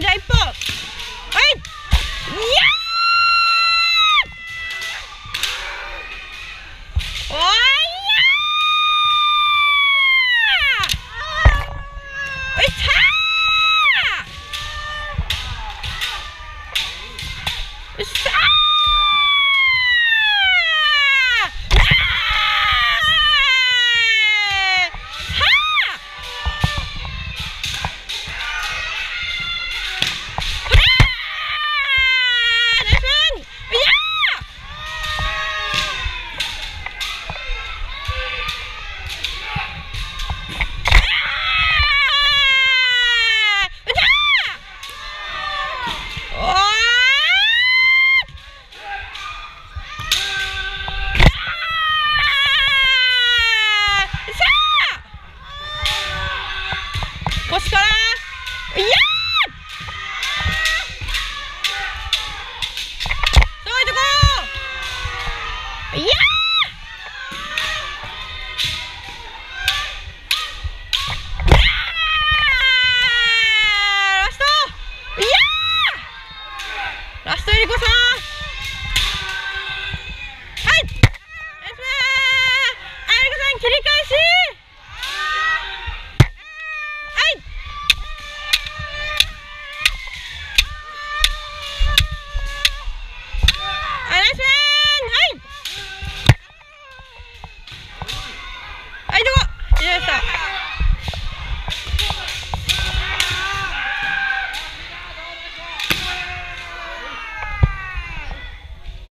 さん腰からいやりさん。